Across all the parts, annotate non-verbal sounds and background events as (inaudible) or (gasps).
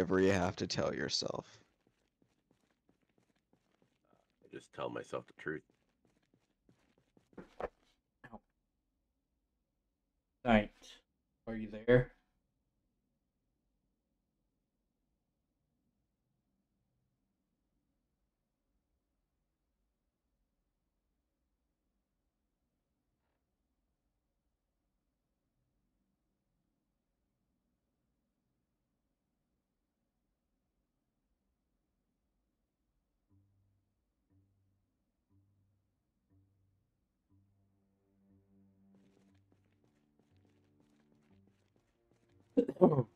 Whatever you have to tell yourself. I just tell myself the truth. Knight, are you there? Oh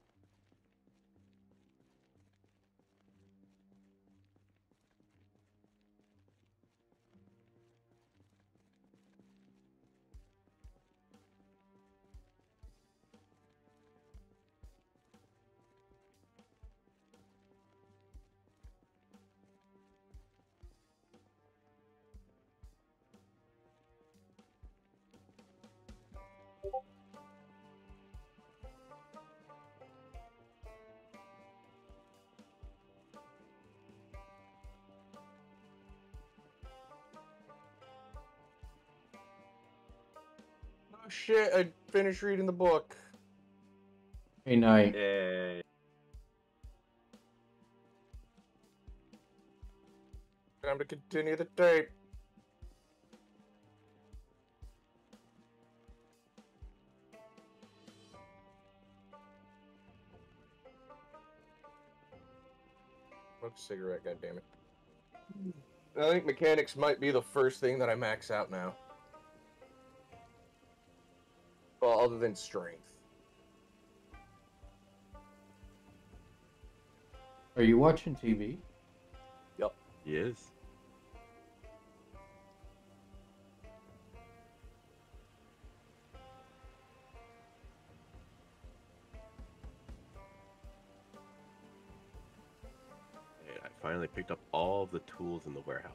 shit! I finished reading the book. Hey, Knight. Yay. Time to continue the tape. Smoke a cigarette, goddammit. I think mechanics might be the first thing that I max out now. Well, other than strength. Are you watching TV? He is. Hey, I finally picked up all the tools in the warehouse.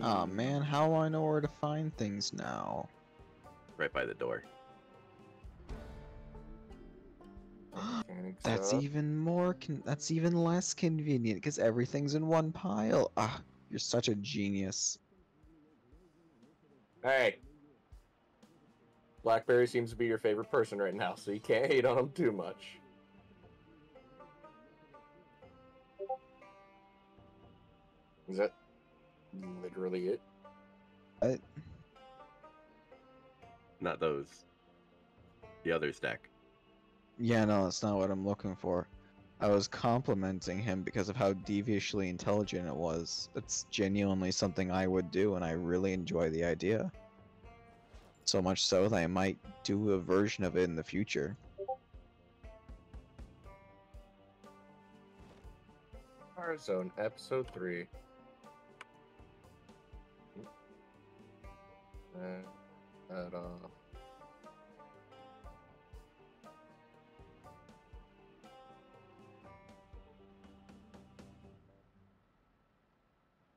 Oh man, how do I know where to find things now? Right by the door. That's up. even more. Con- that's even less convenient because everything's in one pile. Ah, you're such a genius. Hey. Blackberry seems to be your favorite person right now, so you can't hate on him too much. Is that literally it? I, Not those. The other stack. yeah, no, that's not what I'm looking for. I was complimenting him because of how deviously intelligent it was. It's genuinely something I would do, and I really enjoy the idea. So much so that I might do a version of it in the future. Fire Zone, Episode 3. Uh.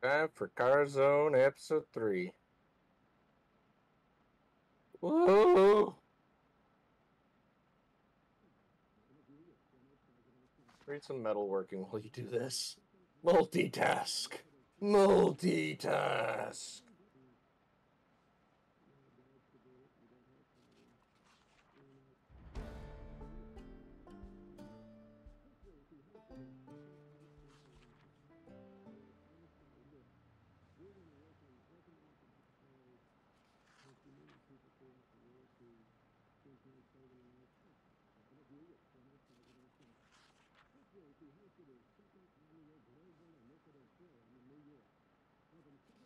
Time for Car Zone Episode 3. Whoa! Read some metalworking while you do this. Multitask. Multitask.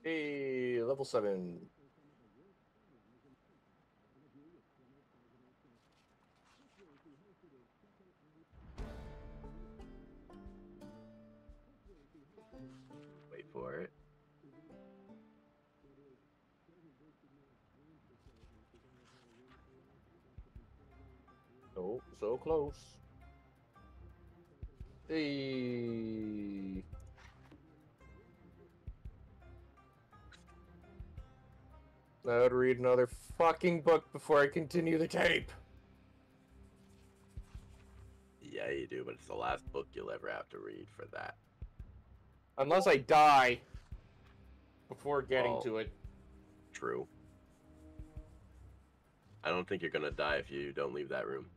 Hey, level 7. Wait for it. Oh, so close. Hey. I would read another fucking book before I continue the tape. Yeah, you do, but it's the last book you'll ever have to read for that. Unless I die before getting Well- to it. True. I don't think you're gonna die if you don't leave that room.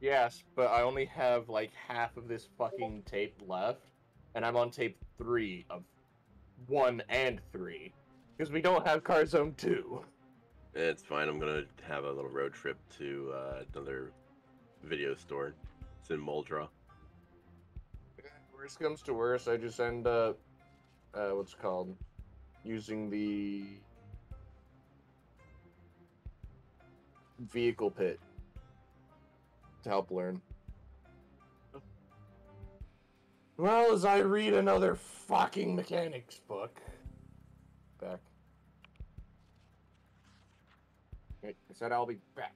Yes, but I only have like half of this fucking tape left, and I'm on tape three of one and three because we don't have Car Zone two. It's fine. I'm gonna have a little road trip to uh, another video store. It's in Muldraugh. Worst comes to worst, I just end up, uh, what's it called, using the vehicle pit to help learn. Well, as I read another fucking mechanics book. Back. I said I'll be back.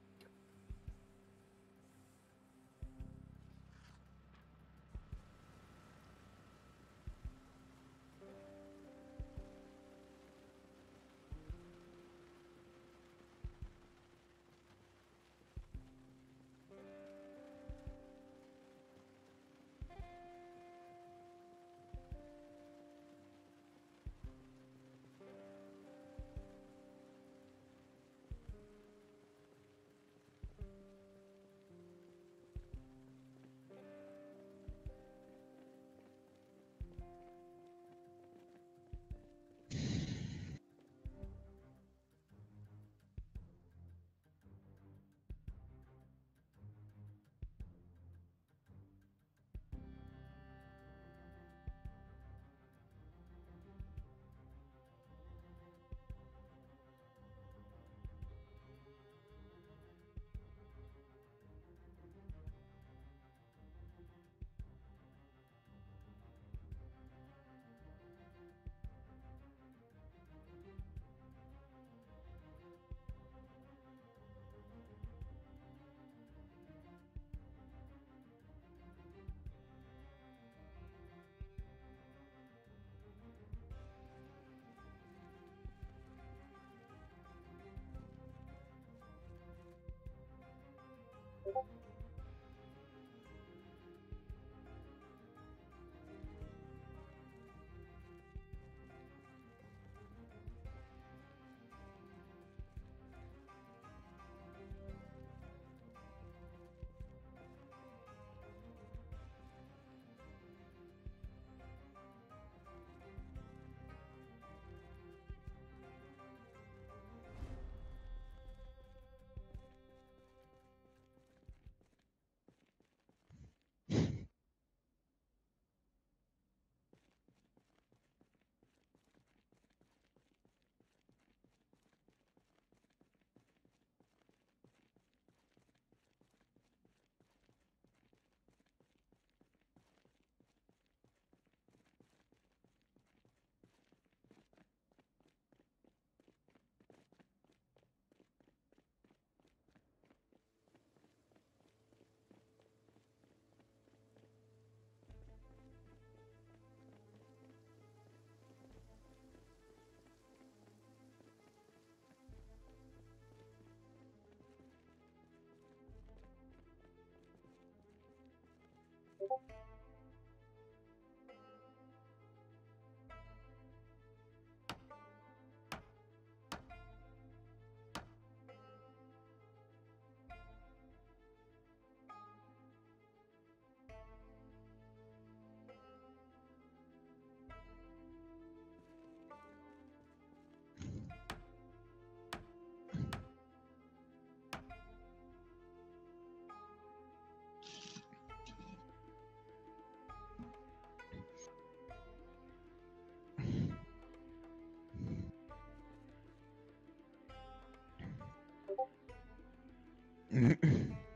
mm (laughs)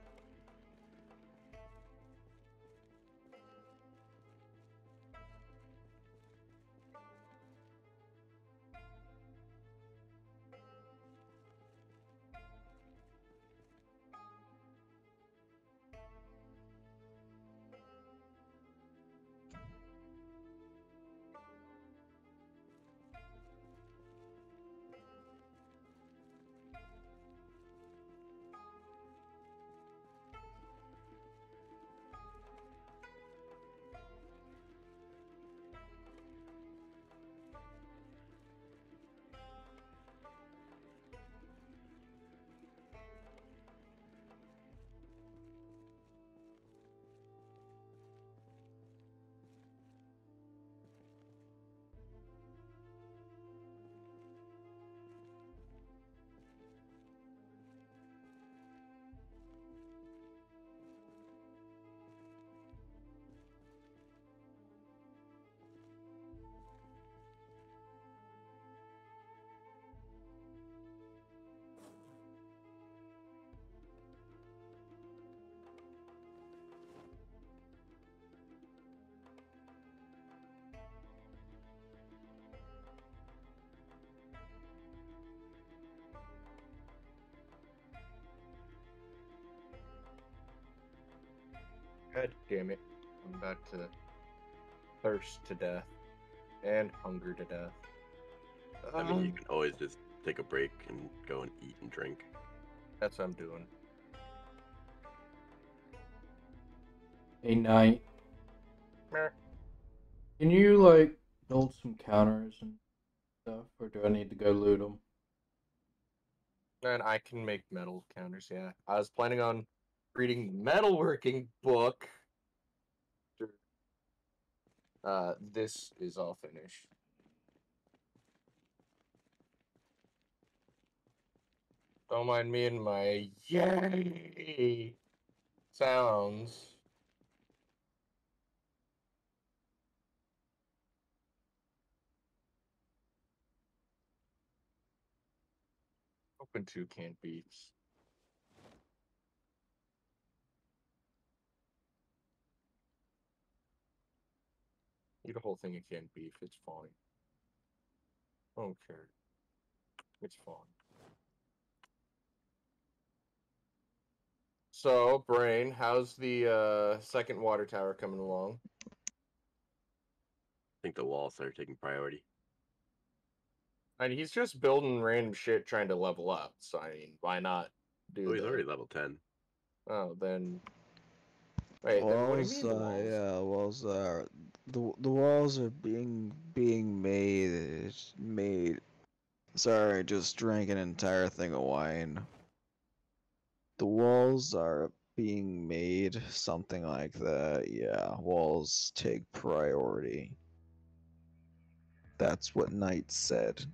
God damn it. I'm about to thirst to death and hunger to death. I mean, you Um, can always just take a break and go and eat and drink. that's what I'm doing. Hey, Knight. Meh. Can you, like, build some counters and stuff? Or do I need to go loot them? And I can make metal counters, yeah. I was planning on reading metalworking book. Uh, this is all finished. Don't mind me and my yay sounds. Open two canned beefs. Eat a whole thing of canned beef. It's fine. I don't care. It's fine. So, Brain, how's the uh, second water tower coming along? I think the walls are taking priority. And he's just building random shit trying to level up. So, I mean, why not do Oh, he's that? already level 10. Oh, then. Wait, then what do walls, you mean the uh, walls? yeah, walls are the the walls are being being made it's made. Sorry, I just drank an entire thing of wine. The walls are being made, something like that. Yeah, walls take priority. That's what Knight said.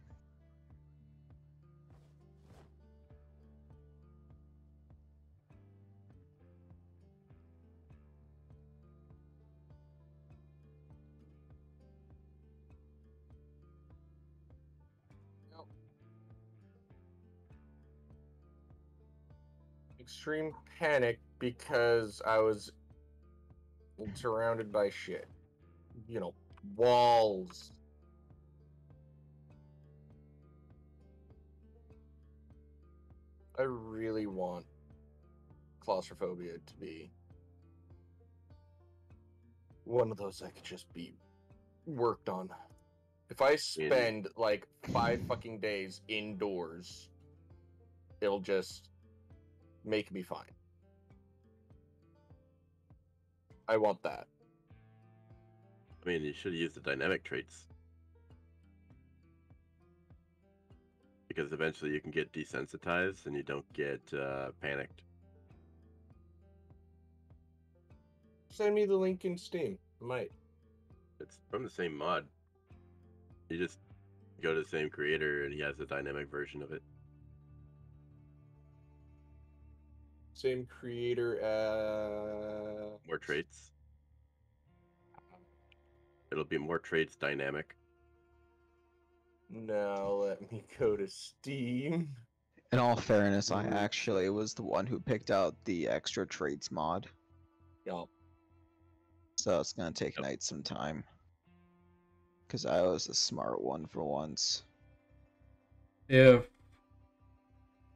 Extreme panic because I was surrounded by shit. You know, walls. I really want claustrophobia to be one of those that could just be worked on. If I spend like five fucking days indoors, it'll just make me fine. I want that. I mean, you should use the dynamic traits. Because eventually you can get desensitized and you don't get uh, panicked. Send me the link in Steam. I might. It's from the same mod. You just go to the same creator and he has a dynamic version of it. Same creator uh More traits. It'll be more traits dynamic. Now let me go to Steam. In all fairness, I actually was the one who picked out the extra traits mod, Yup. so it's gonna take Yep. Knight some time. Cause I was a smart one for once. If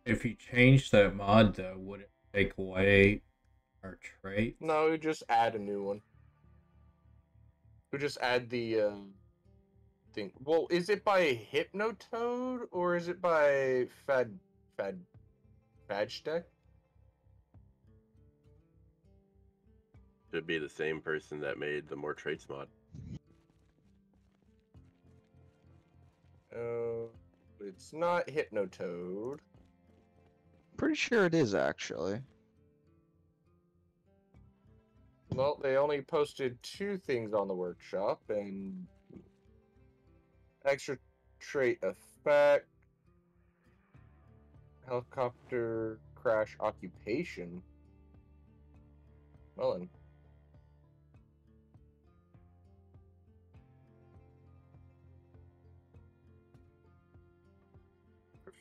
if you change that mod though, would it take away our trait? No, we just add a new one. We just add the uh, thing. Well, is it by Hypnotoad or is it by Fad Fad Fadstack? Should be the same person that made the more traits mod. Uh, it's not Hypnotoad. Pretty sure it is actually. Well, they only posted two things on the workshop and extra trait effect, helicopter crash occupation. Well, then.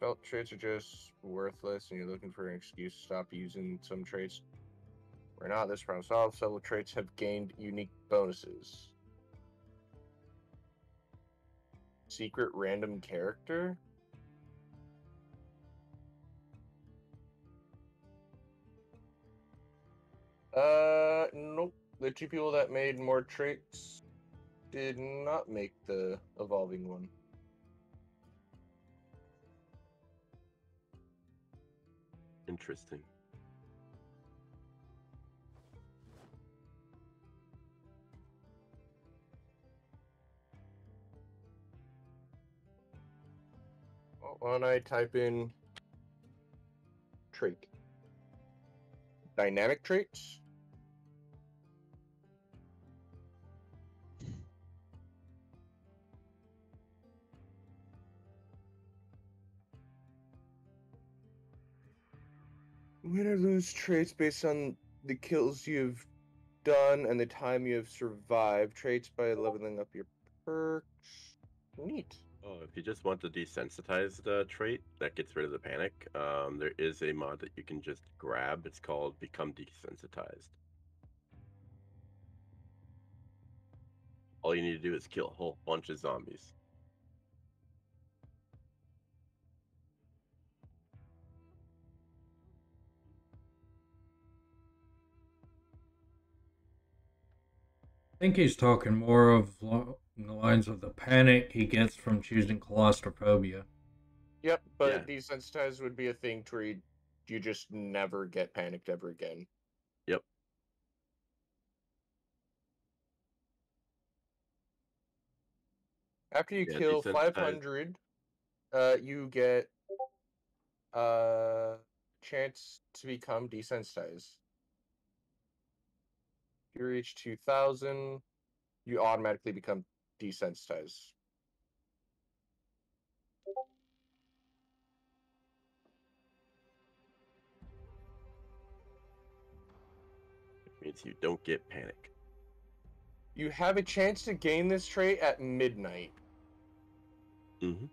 Felt traits are just worthless, and you're looking for an excuse to stop using some traits. We're not this problem solved. Several traits have gained unique bonuses. Secret random character? Uh, nope. the two people that made more traits did not make the evolving one. Interesting. Well, Why don't I type in trait? Dynamic traits? Win or lose traits based on the kills you've done and the time you have survived. Traits by leveling up your perks. Neat. Oh, if you just want the desensitized uh, trait that gets rid of the panic, um, there is a mod that you can just grab. It's called Become Desensitized. All you need to do is kill a whole bunch of zombies. Think he's talking more of lo- the lines of the panic he gets from choosing claustrophobia. Yep, but Yeah. desensitized would be a thing to read. you, you just never get panicked ever again. Yep. After you Yeah, kill 500, uh, you get a chance to become desensitized. You reach 2000, you automatically become desensitized. It means you don't get panic. You have a chance to gain this trait at midnight. Mm-hmm.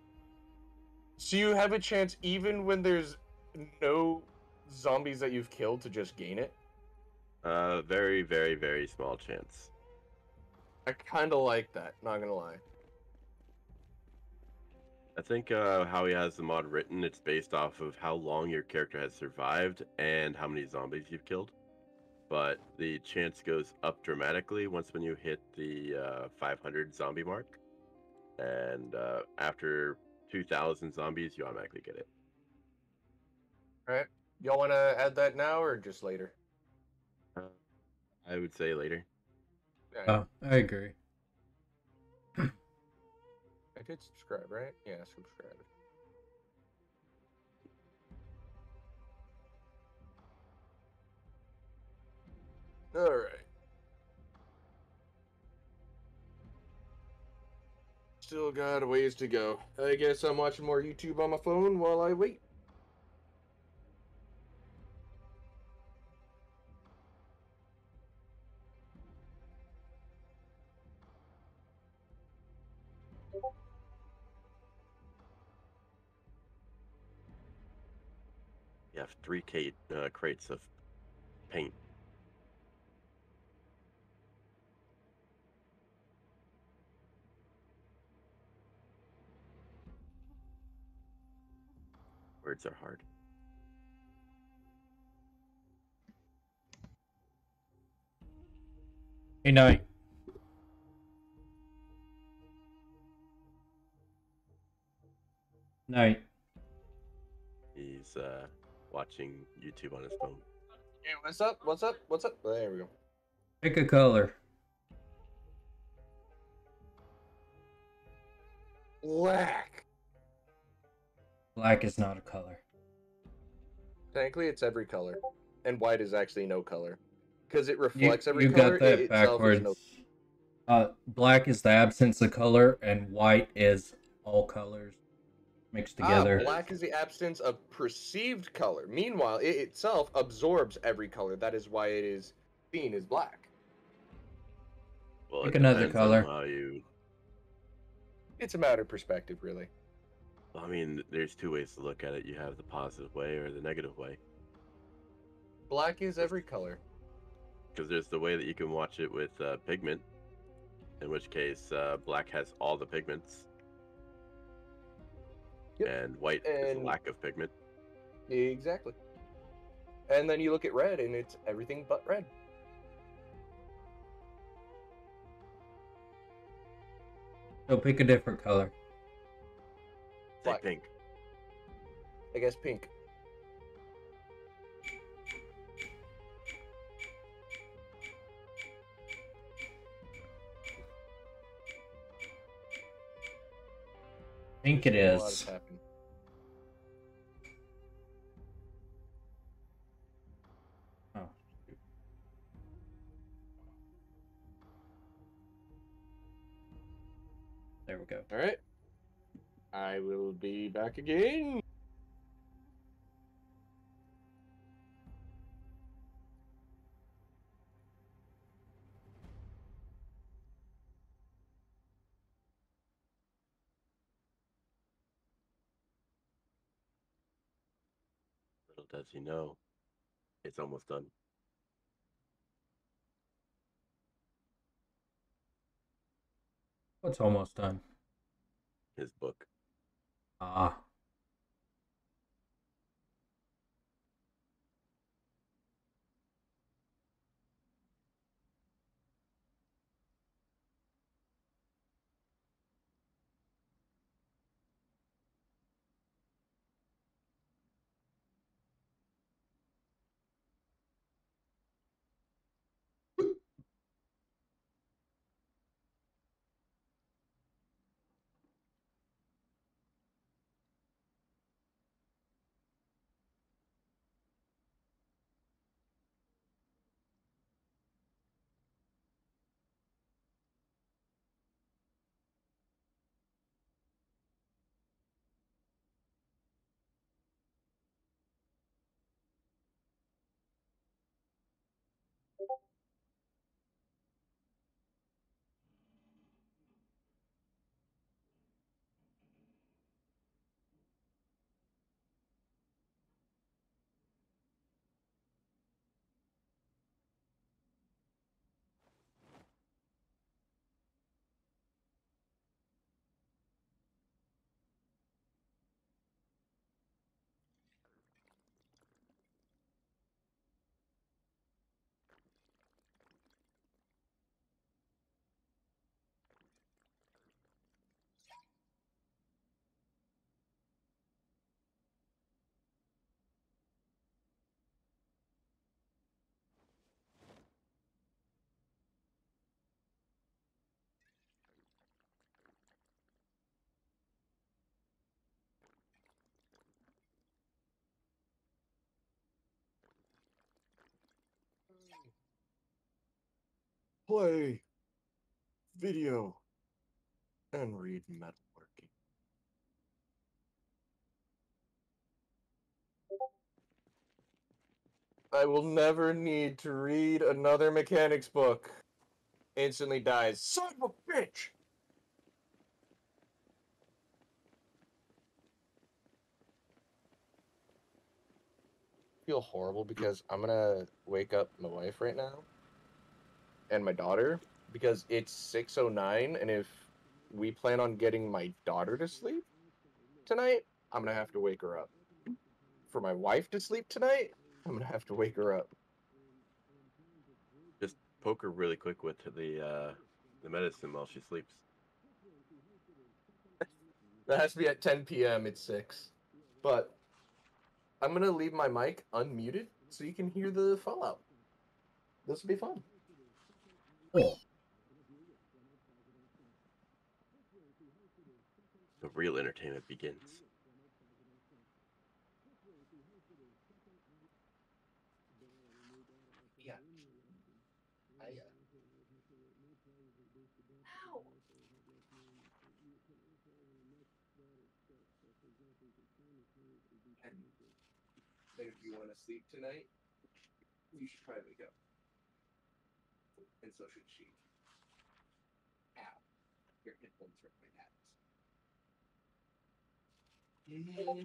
So you have a chance even when there's no zombies that you've killed to just gain it. Uh, very, very, very small chance. I kind of like that, not gonna lie. I think uh, how he has the mod written, it's based off of how long your character has survived and how many zombies you've killed. But the chance goes up dramatically once when you hit the uh, 500 zombie mark. And uh, after 2,000 zombies, you automatically get it. Alright. Y'all wanna add that now or just later? I would say later. Alright, Oh, I agree. I did subscribe, right? Yeah, subscribe. Alright. Still got a ways to go. I guess I'm watching more YouTube on my phone while I wait. Have three ca- uh, crates of paint. Words are hard. Hey, Knight. Knight. He's uh, watching YouTube on his phone. Hey, what's up? What's up? What's up? There we go. Pick a color. Black. Black is not a color. Technically, it's every color, and white is actually no color, because it You, reflects every you color. got that it itself is backwards. no- Uh, black is the absence of color, and white is all colors mixed Ah, together. black is the absence of perceived color. Meanwhile, it itself absorbs every color. That is why it is seen as black. Well, Pick another color. How you? It's a matter of perspective, really. I mean, there's two ways to look at it. You have the positive way or the negative way. Black is every color. Because there's the way that you can watch it with uh, pigment, in which case uh, black has all the pigments, Yep. And white and is lack of pigment. Exactly. And then you look at red, and it's everything but red. So pick a different color. Black. pink. I guess pink. Pink it is. We go. All right. I will be back again. Little does he know, it's almost done. What's almost done? His book. Ah. Play video and read metalworking. I will never need to read another mechanics book. Instantly dies. Son of a bitch! feel horrible because I'm gonna wake up my wife right now and my daughter because it's 6:09 and if we plan on getting my daughter to sleep tonight, I'm going to have to wake her up. For my wife to sleep tonight, I'm to have to wake her up. Just poke her really quick with the uh, the medicine while she sleeps. (laughs) That has to be at 10 p.m. It's 6. But I'm going to leave my mic unmuted so you can hear the fallout. This will be fun. Cool. The real entertainment begins. Yeah. I, uh... Ow! And then if you want to sleep tonight, you should probably wake up. And so should she. Ow. Your headphones hurt my dad. Mm-hmm.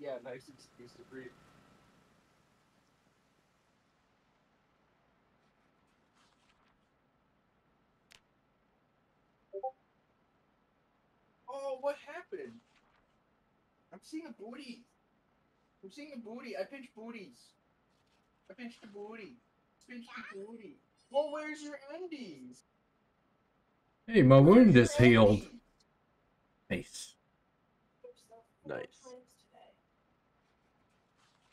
Yeah, nice excuse to breathe. Oh, what happened? I'm seeing a booty. I'm seeing a booty. I pinched booties. I pinched the booty. Pinched the booty. Well, where's your undies? Hey, my wound is healed. undies? Nice. Nice.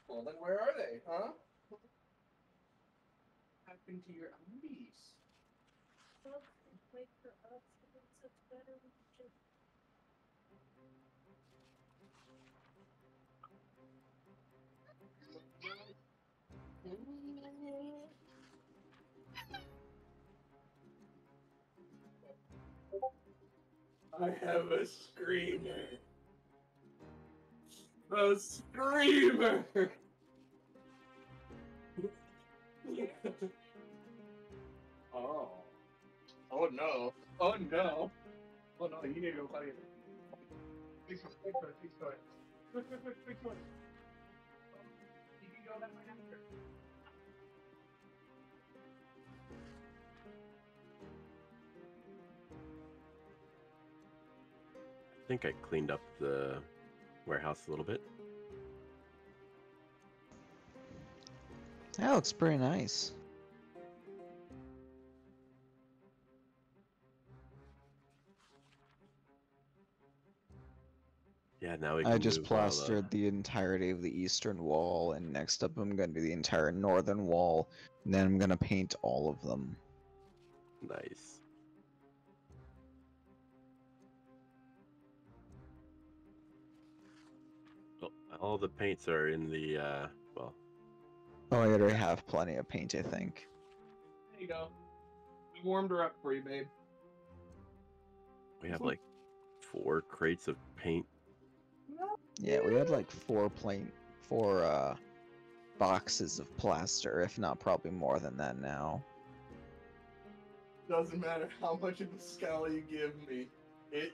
Well, then where are they, huh? What happened to your undies? Wait for us to get such better region. I have a screamer. A screamer. (laughs) oh. Oh no. Oh no. Oh no, you need to go find it. Quick, quick, quick, big toy. You can go that way after. I think I cleaned up the warehouse a little bit. That looks pretty nice. Yeah, now we I just all the- plastered the entirety of the eastern wall, and next up I'm gonna do the entire northern wall, and then I'm gonna paint all of them. Nice. All the paints are in the uh well, Oh, I already have plenty of paint, I think. There you go. I warmed her up for you, babe. we have like four crates of paint. Yeah, we had like four plain, four uh, boxes of plaster, if not probably more than that now. Doesn't matter how much of a scowl you give me. It.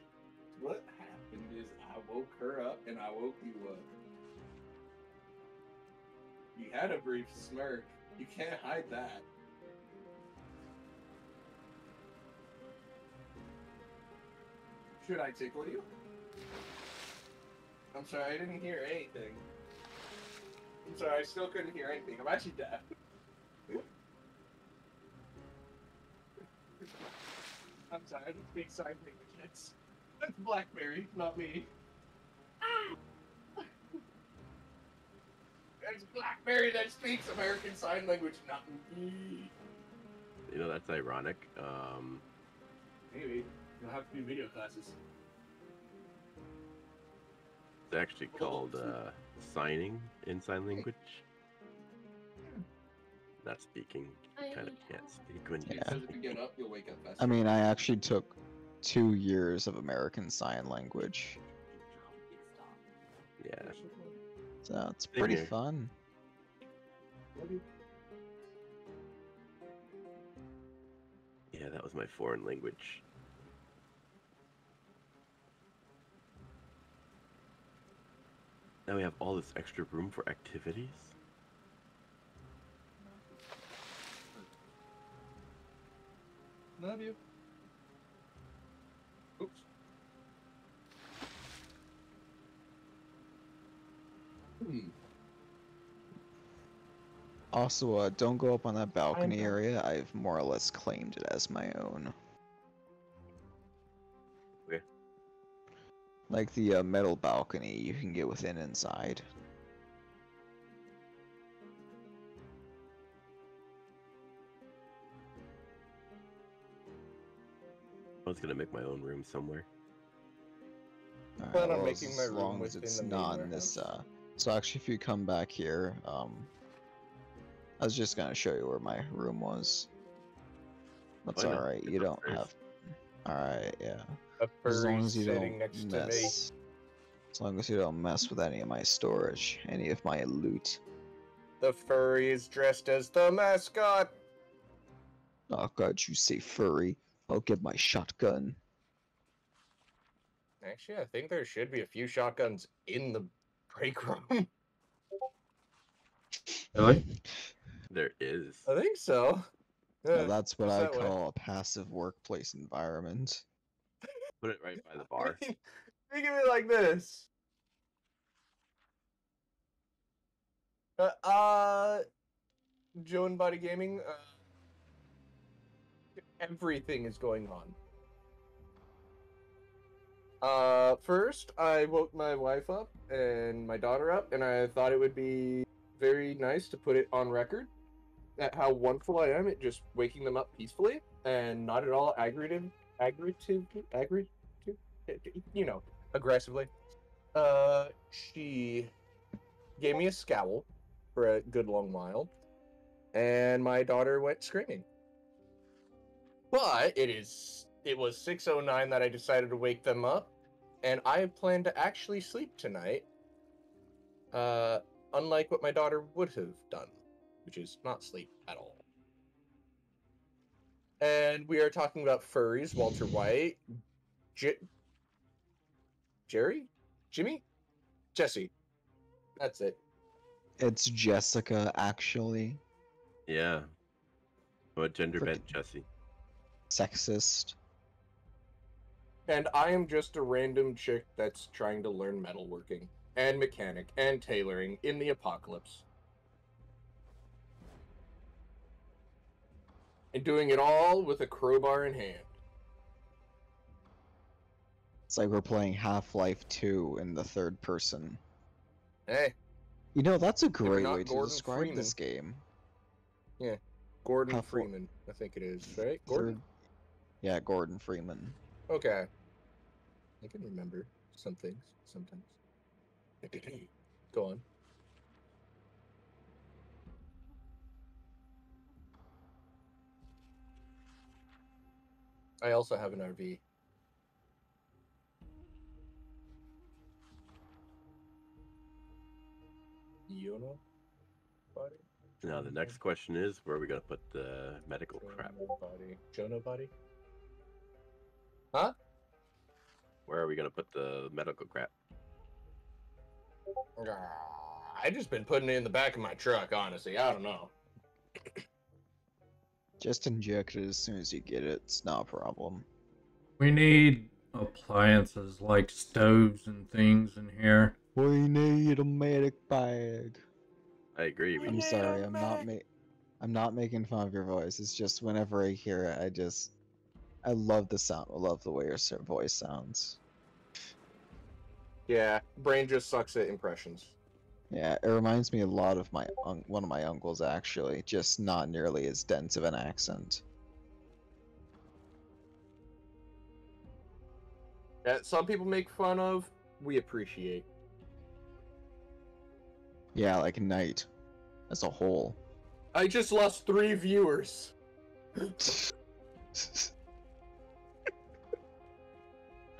What happened is I woke her up and I woke you up. You had a brief smirk. You can't hide that. Should I tickle you? I'm sorry, I didn't hear anything. I'm sorry, I still couldn't hear anything. I'm actually deaf. I'm sorry, I don't speak sign language. That's, that's Blackberry, not me. It's Blackberry that speaks American Sign Language, not me. You know, that's ironic. Um Maybe. You'll have to do video classes. it's actually called uh signing in sign language. Not speaking. You kind of can't speak when you Yeah. Because if get up, you'll wake up faster. I mean, I actually took two years of American Sign Language, Yeah. So it's pretty here. fun. Yeah, that was my foreign language. Now we have all this extra room for activities. Love you. Hmm. Also, uh, don't go up on that balcony area. I've more or less claimed it as my own. Okay. Like the uh, metal balcony, you can get within inside. I was gonna make my own room somewhere. Alright, Plan on well, making my room long within it's the main not in this. Uh, so actually, if you come back here, um, I was just gonna show you where my room was. That's Why alright. You don't have. Alright, yeah. As long as you don't next to me. mess. As long as you don't mess with any of my storage, any of my loot. The furry is dressed as the mascot. Oh god, you say furry. I'll get my shotgun. Actually, I think there should be a few shotguns in the break room? (laughs) Really? There is. I think so. Well, Yeah. that's what it's I that way. call a passive workplace environment. (laughs) Put it right by the bar. I mean, think of it like this. Uh, uh Joe and Body Gaming, uh, everything is going on. Uh, first, I woke my wife up and my daughter up, and I thought it would be very nice to put it on record at how wonderful I am at just waking them up peacefully and not at all aggravative, aggravative, aggravative, you know, aggressively. Uh, she gave me a scowl for a good long while, and my daughter went screaming. But it is it was 6:09 that I decided to wake them up, and I plan to actually sleep tonight. Uh, unlike what my daughter would have done, which is not sleep at all. And we are talking about furries, Walter White, J- Jerry, Jimmy, Jesse. That's it. It's Jessica, actually. Yeah. What gender bent Jesse? Sexist. And I am just a random chick that's trying to learn metalworking and mechanic and tailoring in the apocalypse. And doing it all with a crowbar in hand. It's like we're playing Half Life 2 in the third person. Hey, You know, that's a great way to Gordon describe this game. Yeah. Gordon Half-Life. Freeman, I think it is, right? Gordon? Third- Yeah, Gordon Freeman. Okay. I can remember some things sometimes. (clears throat) Go on. I also have an RV. Yono? Body? Now the next question is where are we gonna put the medical crap? Body. Jono body? Where are we gonna put the medical crap? I just been putting it in the back of my truck, honestly. I don't know. Just inject it as soon as you get it. It's not a problem. We need appliances like stoves and things in here. We need a medic bag. I agree. We I'm sorry, I'm not ma- I'm not making fun of your voice. It's just whenever I hear it, I just I love the sound. I love the way your voice sounds. Yeah, brain just sucks at impressions. Yeah, it reminds me a lot of my un- one of my uncles actually, just not nearly as dense of an accent. That some people make fun of, we appreciate. Yeah, like Knight as a whole. I just lost three viewers. (laughs)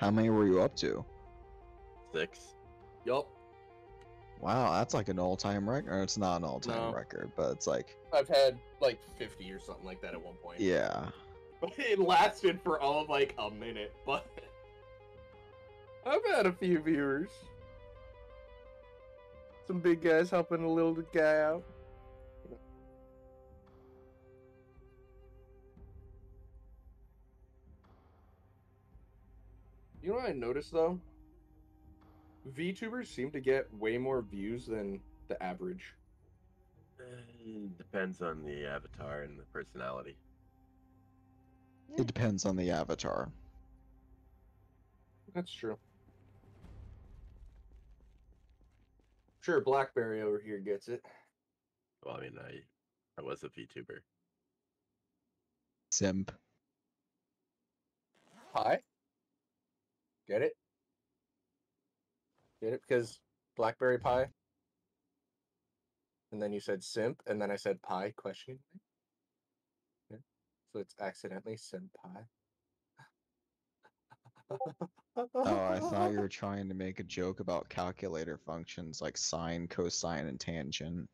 How many were you up to? six. Yup. Wow, that's like an all-time record. It's not an all-time No. record, but it's like, I've had like 50 or something like that at one point. yeah. But (laughs) it lasted for all of like a minute, (laughs) but I've had a few viewers. Some big guys helping a little guy out. You know what I noticed though? VTubers seem to get way more views than the average. Uh, depends on the avatar and the personality. It depends on the avatar. That's true. Sure, Blackberry over here gets it. Well, I mean, I I was a VTuber. Simp. Pie? Get it? Get it? Because Blackberry Pie? And then you said simp, and then I said pie, question. Yeah. So it's accidentally simp pie. Oh, I thought you were (laughs) trying to make a joke about calculator functions like sine, cosine, and tangent.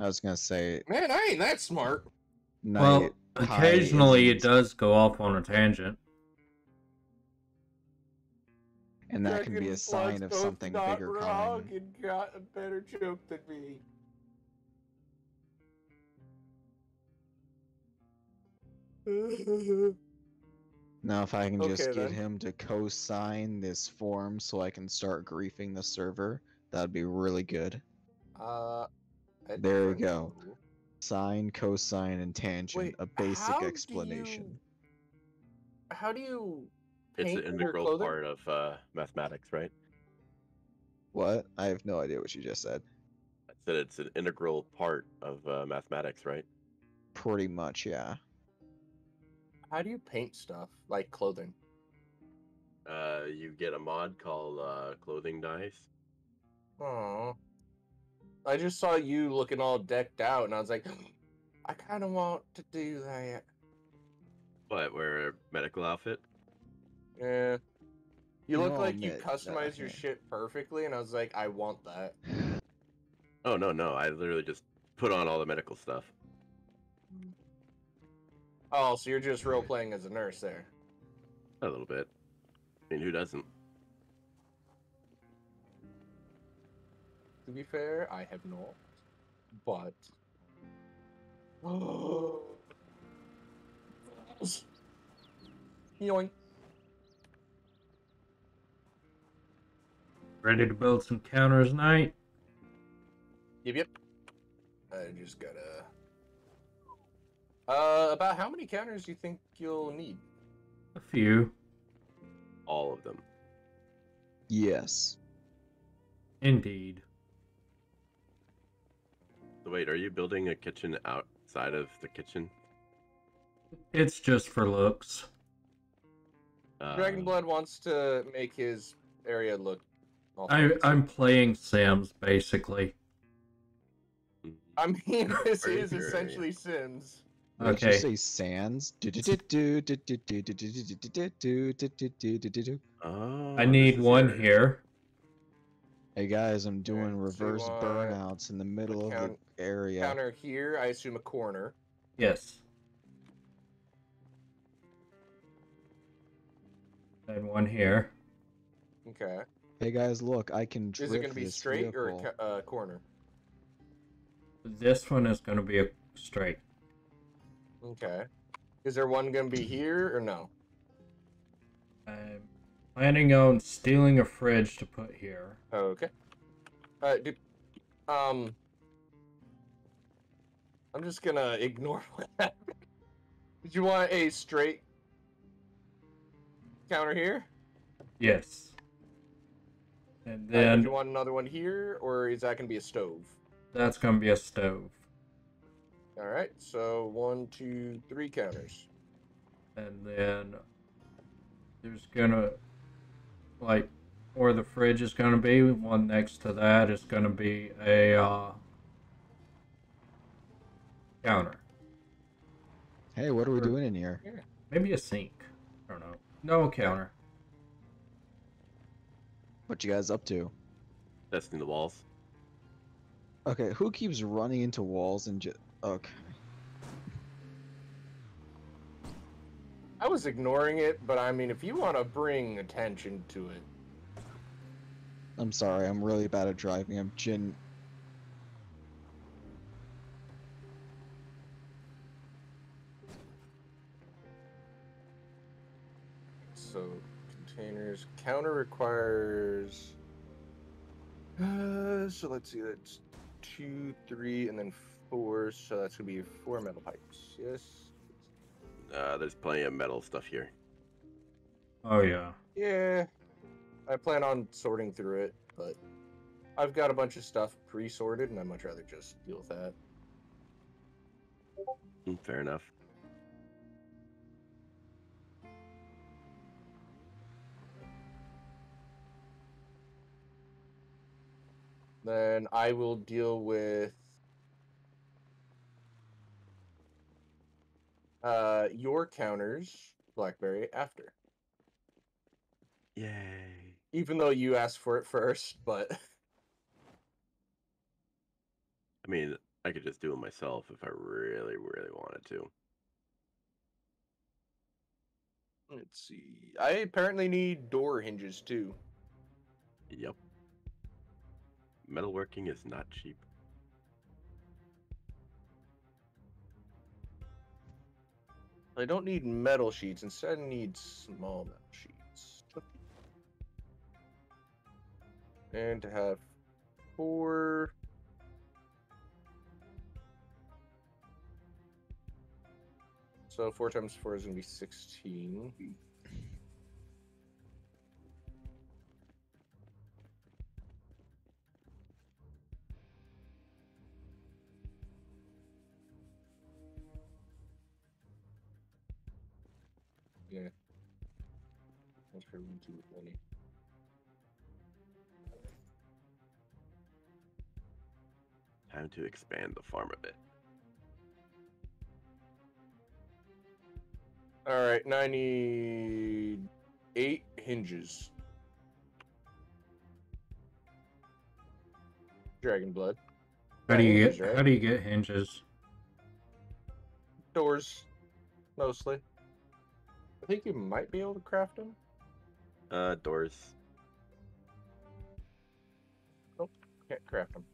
I was gonna say Man, I ain't that smart. Knight. well, occasionally it isn't- does go off on a tangent. And that can be a sign of something not bigger wrong coming. and got a better joke than me. (laughs) Now, if I can just Okay, get then. him to co-sign this form so I can start griefing the server, that'd be really good. uh, There we go. know. Sine, cosine, and tangent. Wait, a basic how do explanation. you- How do you It's an integral clothing? part of uh, mathematics, right? What? I have no idea what you just said. I said it's an integral part of uh, mathematics, right? Pretty much, yeah. How do you paint stuff like clothing? Uh, you get a mod called uh, clothing dyes. Oh, I just saw you looking all decked out, and I was like, (gasps) I kind of want to do that. What? Wear a medical outfit? Yeah. You look No, like you Mitt, customize your shit perfectly, and I was like, I want that. (laughs) Oh no, no! I literally just put on all the medical stuff. Oh, so you're just role playing as a nurse there. A little bit. I mean, who doesn't? To be fair, I have not. But. (gasps) Yoink. Ready to build some counters, Knight? Yep, yep. I just gotta. Uh, about how many counters do you think you'll need? A few. All of them. Yes. Indeed. So wait, are you building a kitchen outside of the kitchen? It's just for looks. Uh, Dragonblood wants to make his area look. All I, fancy. I'm playing Sims, basically. mhm. I mean, this Very is good. essentially Sims. Okay. Did you Okay. say sands? Oh, I need one here. Hey guys, I'm doing Alright, so you reverse burnouts in the middle of the count- area. Counter here, I assume a corner. Yes. And one here. Okay. Hey guys, look, I can drift Is it going to be this straight or a vehicle. uh, corner? This one is going to be a straight. Okay. Is there one going to be here or no? I'm planning on stealing a fridge to put here. Okay. Uh, do, um, I'm just gonna (laughs) ignore that. happened. Did you want a straight counter here? Yes. And Uh, then do you want another one here, or is that gonna be a stove? that's going to be a stove. All right. So one, two, three counters. And then there's going to, like, where the fridge is going to be, one next to that is going to be a uh, counter. Hey, what are we Sure. doing in here? Maybe a sink. I don't know. No counter. What you guys up to? testing the walls. Okay, who keeps running into walls and just okay. I was ignoring it, but I mean, if you want to bring attention to it, I'm sorry, I'm really bad at driving. I'm gin containers counter requires. Uh, so let's see, that's two, three, and then four. So that's gonna be four metal pipes. Yes. Uh, there's plenty of metal stuff here. Oh, yeah. Yeah. I plan on sorting through it, but I've got a bunch of stuff pre-sorted, and I'd much rather just deal with that. Mm, Fair enough. Then I will deal with uh your counters, Blackberry, after. Yay. Even though you asked for it first, but (laughs) I mean, I could just do it myself if I really, really wanted to. let's see. I apparently need door hinges too. Yep. Metalworking is not cheap. I don't need metal sheets. Instead, I need small metal sheets. And to have four. So four times four is going to be 16. That's for one, two, twenty. Time to expand the farm a bit. All right, now I need eight hinges. Dragon blood How do you hinges, get right? how do you get hinges? doors, mostly. I think you might be able to craft them. Uh, doors. Can't craft them.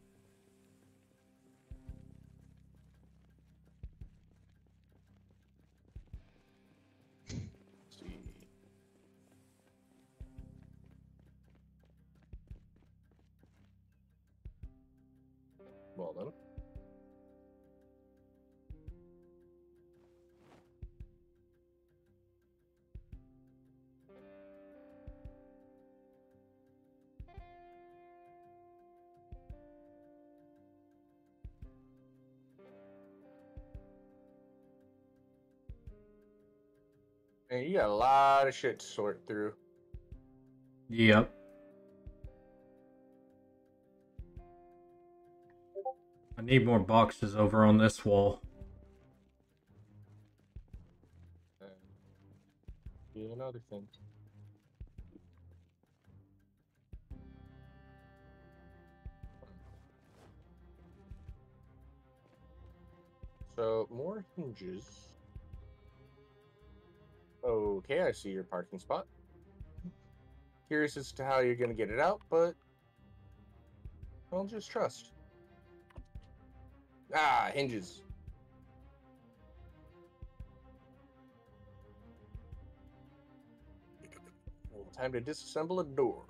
Man, you got a lot of shit to sort through. Yep. I need more boxes over on this wall. Uh, Be another thing. So more hinges. Okay, I see your parking spot. Curious as to how you're gonna get it out, but I'll just trust. Ah, hinges. Time to disassemble a door.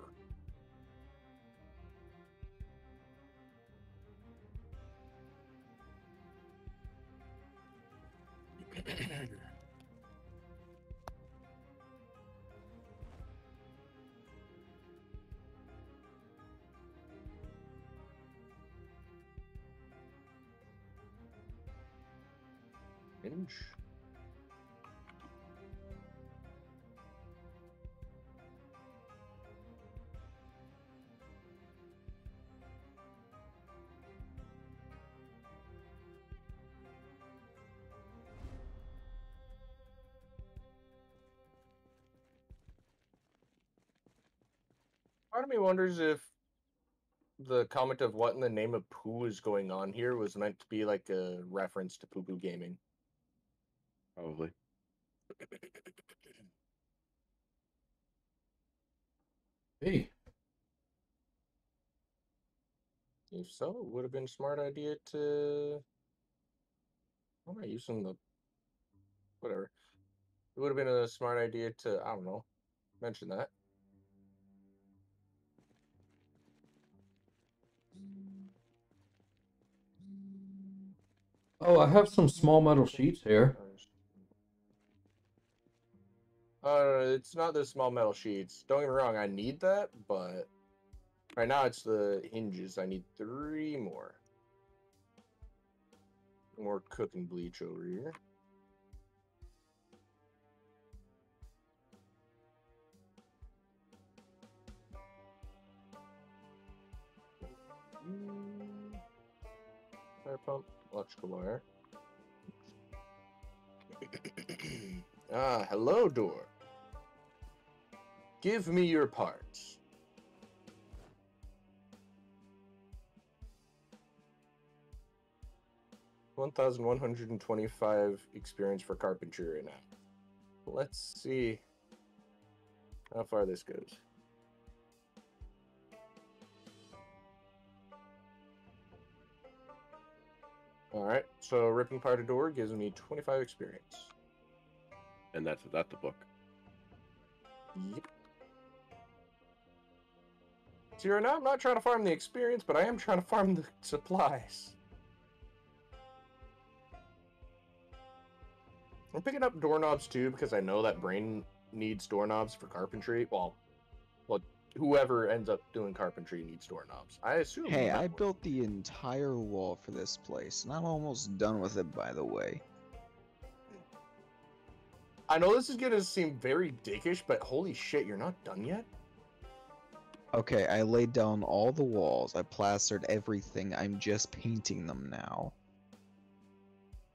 Me wonders if the comment of what in the name of poo is going on here was meant to be like a reference to poo poo gaming. Probably. Hey, If so, it would have been a smart idea to. Why am I using the. Whatever. It would have been a smart idea to, I don't know, mention that. Oh, I have some small metal sheets here. Uh, it's not the small metal sheets. Don't get me wrong, I need that, but right now it's the hinges. I need three more. More cooking bleach over here. Mm. Tire pump, electrical (clears throat) wire. ah, hello, door. Give me your parts. One thousand one hundred and twenty-five experience for carpentry right now. Let's see how far this goes. All right. So ripping apart a door gives me 25 experience. And that's without the book. Yep. See, right now I'm not trying to farm the experience, but I am trying to farm the (laughs) supplies. I'm picking up doorknobs too because I know that brain needs doorknobs for carpentry. Well, whoever ends up doing carpentry needs doorknobs. I assume. Hey, I built the entire wall for this place, and I'm almost done with it, by the way. I know this is gonna seem very dickish, but holy shit, you're not done yet. Okay, I laid down all the walls, I plastered everything, I'm just painting them now.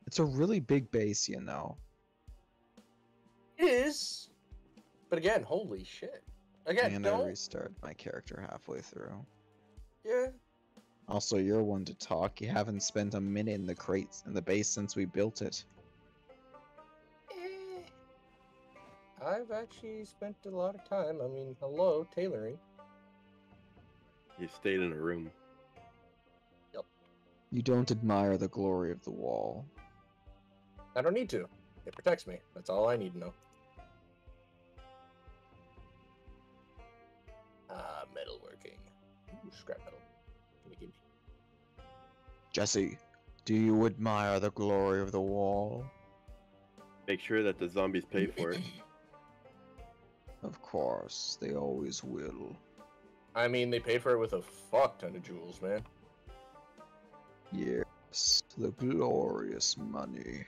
It's a really big base, you know. It is. But again, holy shit. Again, and I don't. restarted my character halfway through. Yeah. Also, you're one to talk. You haven't spent a minute in the crates in the base since we built it. Eh. I've actually spent a lot of time. I mean, hello, tailoring. You stayed in a room. Yep. You don't admire the glory of the wall. I don't need to. It protects me. That's all I need to know. Scrap metal. Gimme, gimme. Jesse, do you admire the glory of the wall? Make sure that the zombies pay for it. (clears throat) Of course, they always will. I mean, they paid for it with a fuck ton of jewels, man. Yes, the glorious money.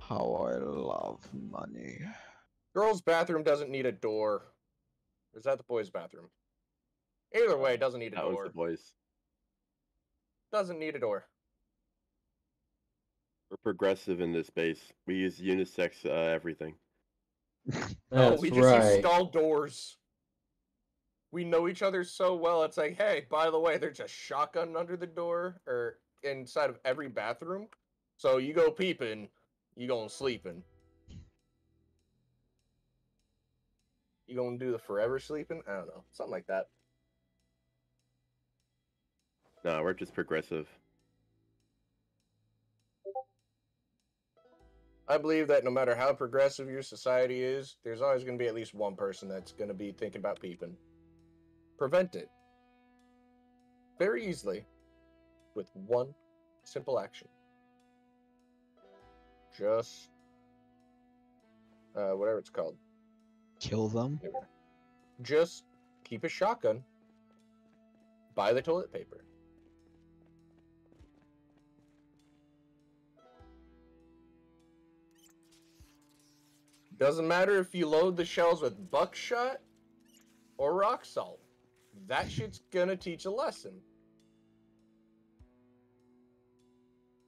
How I love money. Girls' bathroom doesn't need a door. Or is that the boys' bathroom? Either way, it doesn't need a That one's door. the boys. Doesn't need a door. We're progressive in this base. We use unisex uh, everything. (laughs) No, That's we just right. install doors. We know each other so well. It's like, hey, by the way, there's a shotgun under the door or inside of every bathroom. So you go peeping, you going sleeping. You gonna do the forever sleeping? I don't know, something like that. No, we're just progressive. I believe that no matter how progressive your society is, there's always going to be at least one person that's going to be thinking about peeping. Prevent it. Very easily. With one simple action. Just. Uh, whatever it's called. Kill them? Just keep a shotgun. Buy the toilet paper. Doesn't matter if you load the shells with buckshot or rock salt. That shit's gonna teach a lesson.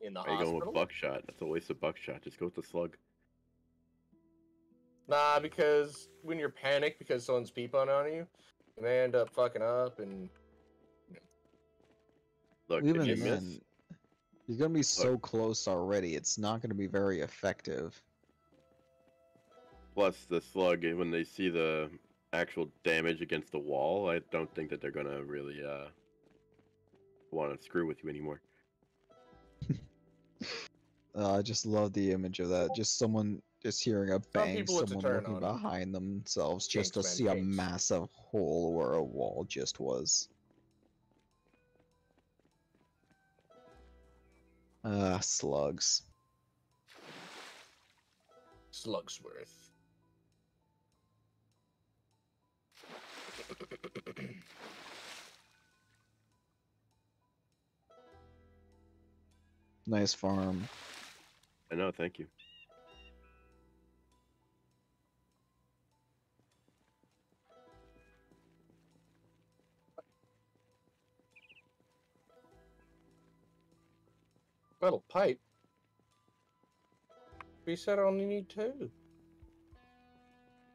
In the Are you going with buckshot? That's a waste of buckshot. Just go with the slug. Nah, because when you're panicked because someone's peeping on you, you may end up fucking up and Look, Even if you then, miss, you're gonna be so close already, it's not gonna be very effective. Plus the slug, when they see the actual damage against the wall, I don't think that they're gonna really uh want to screw with you anymore. (laughs) Uh, I just love the image of that. Just someone just hearing a bang, people someone turn looking on. behind themselves just to Jinx, man, see a massive hole where a wall just was. Ah, slugs. Slugsworth. (clears throat) Nice farm. I know, thank you. Metal pipe. We said I only need two.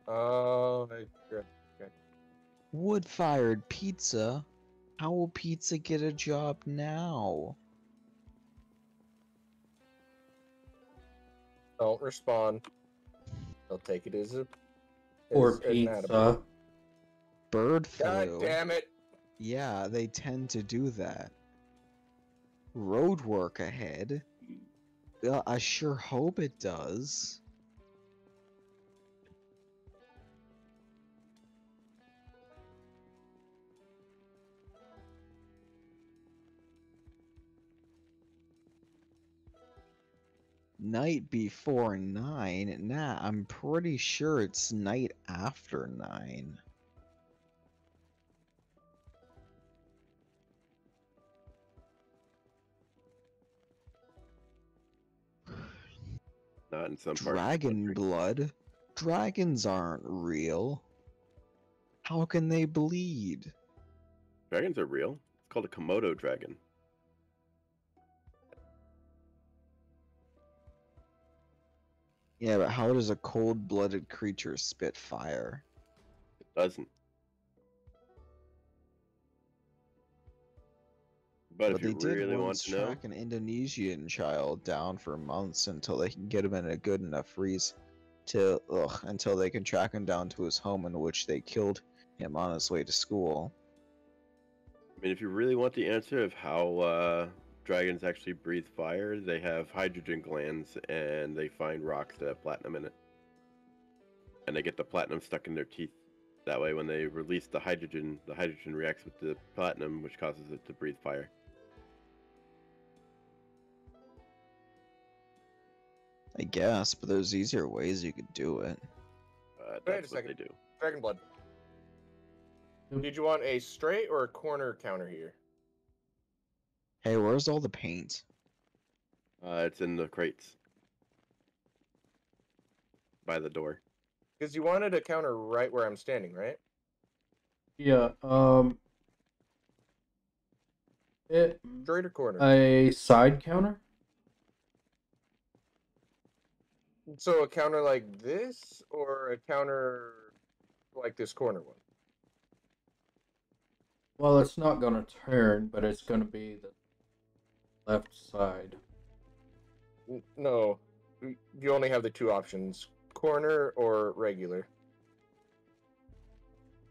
Oh, I regret- Wood fired pizza? How will pizza get a job now? don't respond. I'll take it as a. Or as pizza. Bird God damn it! Yeah, they tend to do that. road work ahead. Uh, I sure hope it does. Night before nine? Nah, I'm pretty sure it's night after nine. (sighs) Not in some. Dragon blood? Dragons aren't real. How can they bleed? Dragons are real. It's called a Komodo dragon. Yeah, but how does a cold blooded creature spit fire? It doesn't. But, if they you did really want to know, track an Indonesian child down for months until they can get him in a good enough freeze to ugh, until they can track him down to his home in which they killed him on his way to school. I mean, if you really want the answer of how uh, dragons actually breathe fire, they have hydrogen glands and they find rocks that have platinum in it. And they get the platinum stuck in their teeth. That way, when they release the hydrogen, the hydrogen reacts with the platinum, which causes it to breathe fire. I guess, but there's easier ways you could do it. Uh, Wait a that's what they second. do. Dragon blood. Did you want a straight or a corner counter here? Hey, where's all the paint? Uh, it's in the crates by the door. Because you wanted a counter right where I'm standing, right? Yeah. Um. It Straight or corner? a side counter. so a counter like this, or a counter like this corner one? Well, it's not gonna turn, but it's gonna be the left side. No, you only have the two options: corner or regular.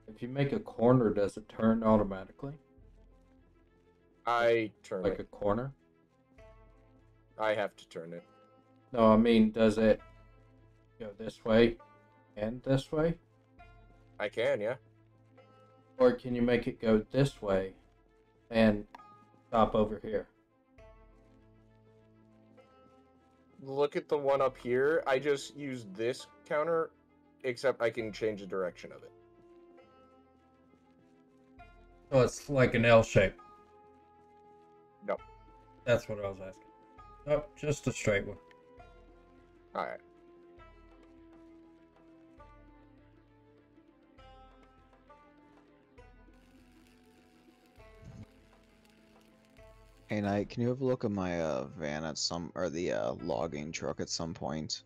If you make a corner, does it turn automatically? I turn Like it. a corner? I have to turn it. No, I mean, does it go this way and this way? I can, yeah. Or can you make it go this way and stop over here? Look at the one up here. I just use this counter, except I can change the direction of it. So it's like an L shape. No. That's what I was asking. Nope, just a straight one. All right. Hey, Knight, can you have a look at my uh, van at some, or the uh, logging truck at some point?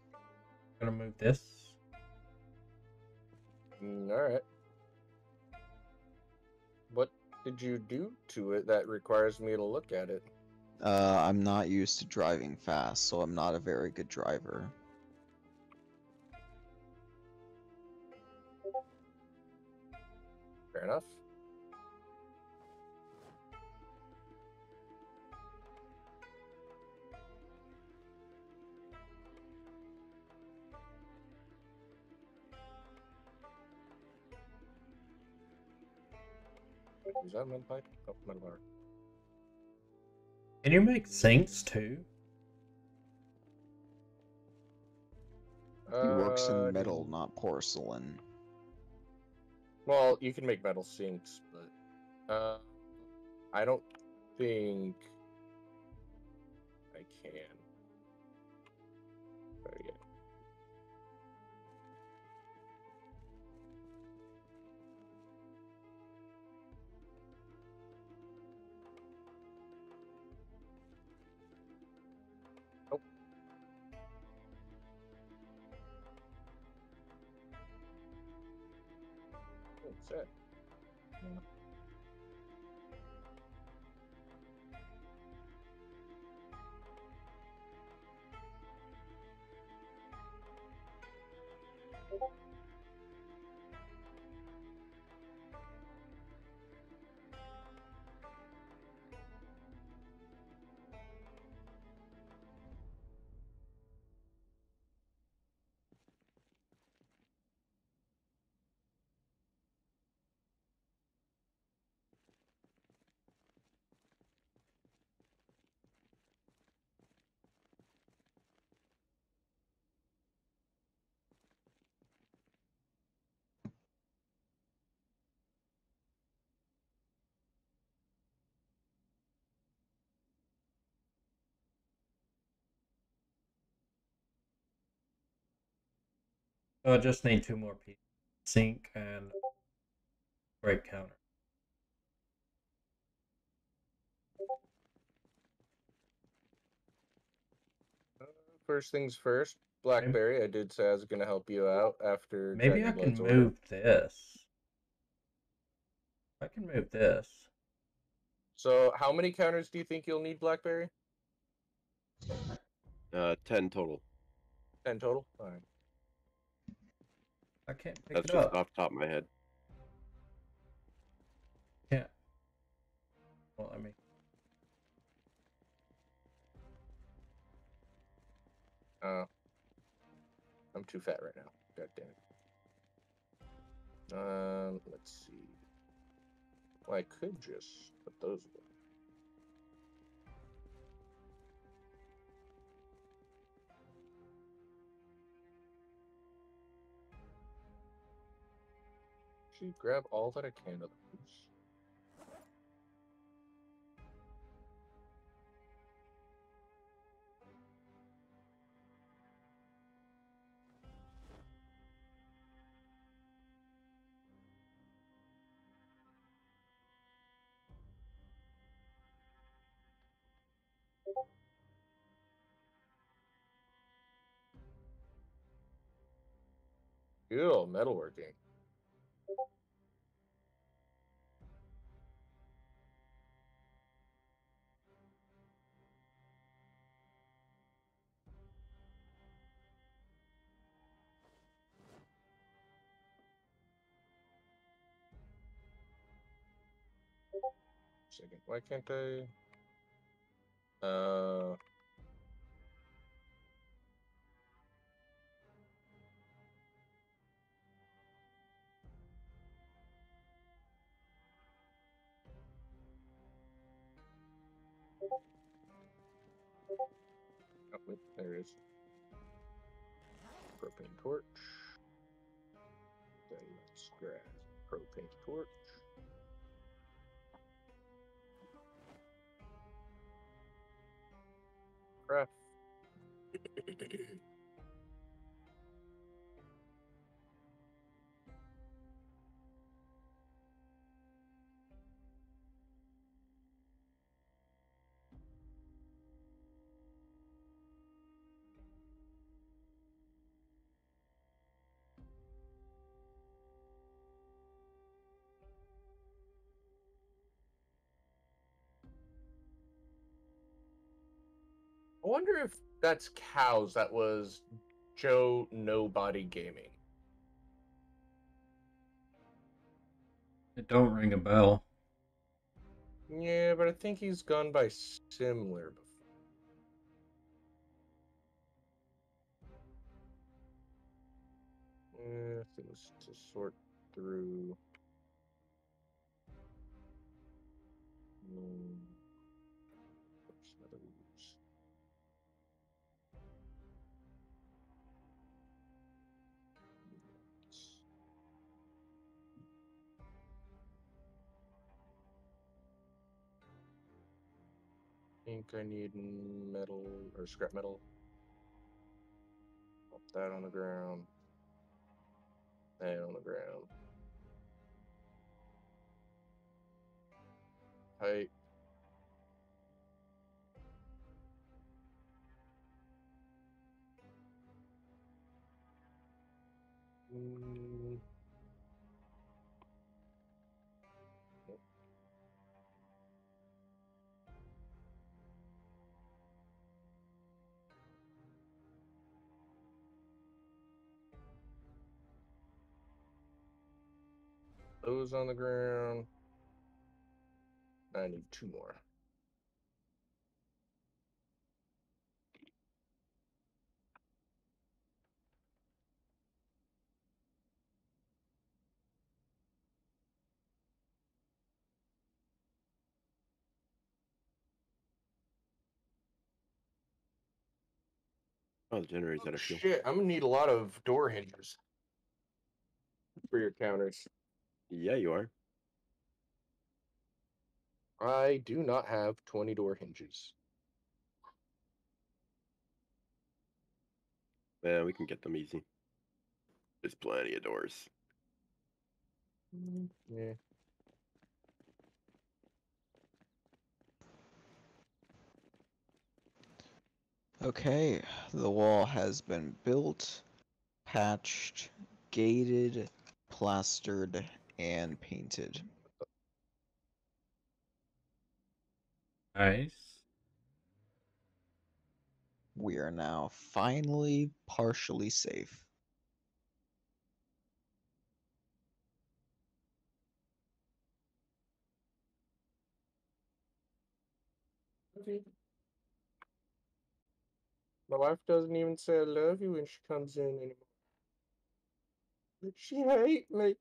I'm Gonna move this. Mm, All right. What did you do to it that requires me to look at it? Uh, I'm not used to driving fast, so I'm not a very good driver. Fair enough. Is that metal pipe? Oh, metal bar. Can you make sinks too? He works Uh, in metal, not porcelain. Well, you can make metal sinks, but uh, I don't think So I just need two more pieces. Sink and break counter. First things first, Blackberry. I did say I was gonna help you out after. Maybe I can Blood's order. move this. I can move this. So, how many counters do you think you'll need, Blackberry? Uh, ten total. Ten total. All right. I can't pick That's it just up. off the top of my head. Can't. Well, I mean, Uh, I'm too fat right now. God damn it. Um, let's see. Well, I could just put those away. Actually, grab all that I can of those. Cool, metalworking. Why can't I? Uh, Oh, wait, there it is. Propane torch. Then let's grab propane torch. Craft. (laughs) I wonder if that's cows that was Joe Nobody Gaming. it don't ring a bell. Yeah, but I think he's gone by similar before. Things to sort through. Hmm. Think I need metal or scrap metal. Pop that on the ground. That on the ground. Pipe. Those on the ground. I need two more. Oh, the generator's out of fuel. Shit, I'm gonna need a lot of door hinges for your counters. Yeah, you are. I do not have 20 door hinges. Yeah, we can get them easy. There's plenty of doors. Mm. Yeah. Okay, the wall has been built, patched, gated, plastered, and painted. Nice. We are now finally partially safe. My wife doesn't even say I love you when she comes in anymore. She hate me.